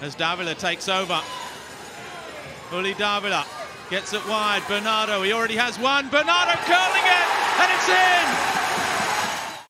as Davila takes over. Uli Davila gets it wide. Bernardo, he already has one. Bernardo curling